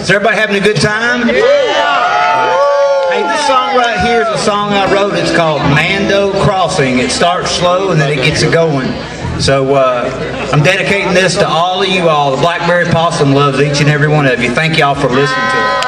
Is everybody having a good time? Hey, this song right here is a song I wrote. It's called Mando Crossing. It starts slow and then it gets it going. So uh, I'm dedicating this to all of you all. The Blackberry Possum loves each and every one of you. Thank y'all for listening to it.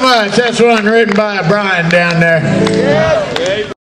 Much. That's one written by Brian down there.